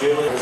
Julie,